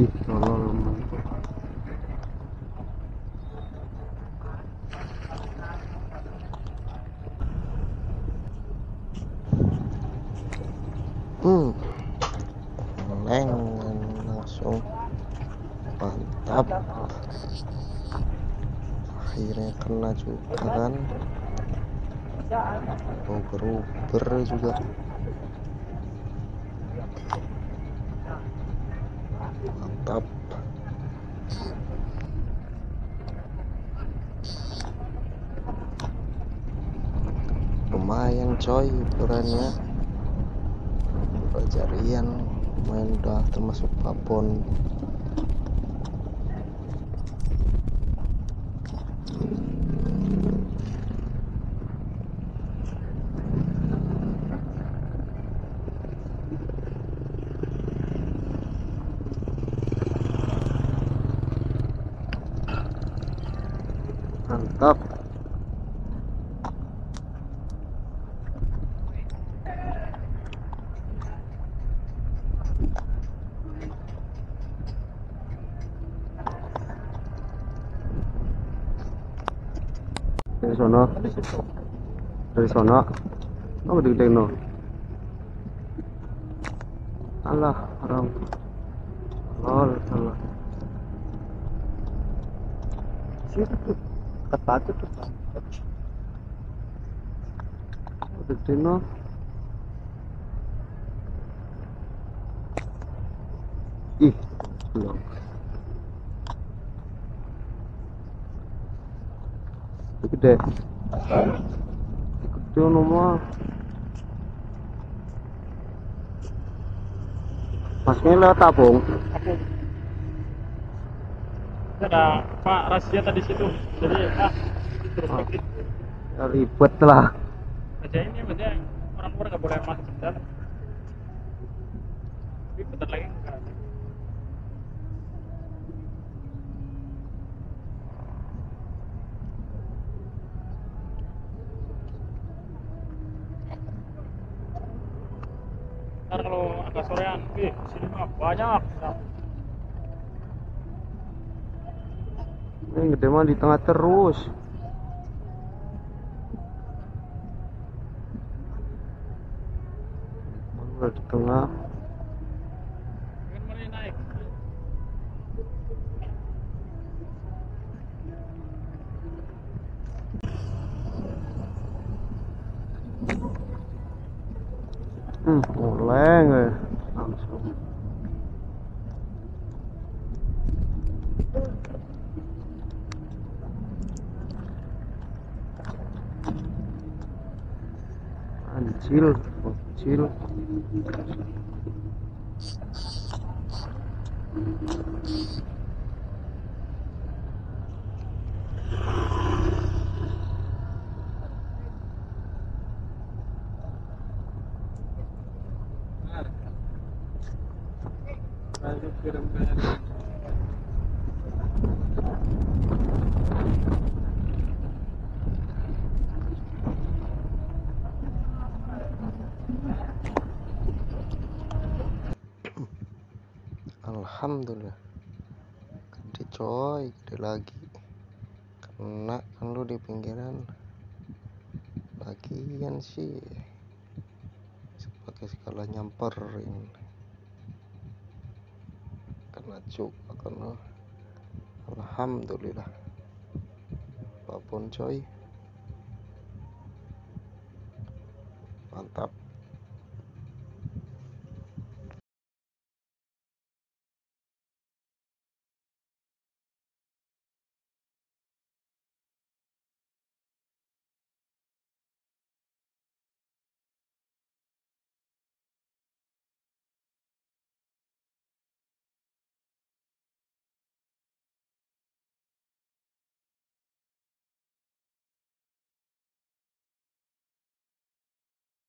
Ih, tolol. Hmm. Leng langsung mantap. Akhirnya kena juga kan. Uber-uber juga. Mantap. Lumayan coy ukurannya pelajarian main udah termasuk babon mantap. Dari sono. Dari sono. Oh gede no alah orang. Lol salah. Situ tuh. Oh, gede no ih belum gede gede nomor masnya tabung Aku. Ada Pak rahasia tadi situ. Jadi ah terus ya, ribet lah Aja ini maksudnya orang luar nggak boleh masuk ke dalam. Tapi bentar lagi. Ntar kalau agak sorean, ih sini mah banyak. Ini gede mah di tengah terus. Udah di tengah. Kan mana yang naik? Hmm, mulai nggak langsung Alhamdulillah. Gede coy gede lagi. Kena kan lu di pinggiran. Lagian sih. Sebagai skala nyamperin. Kena juga lu Alhamdulillah. Apa pun coy. Mantap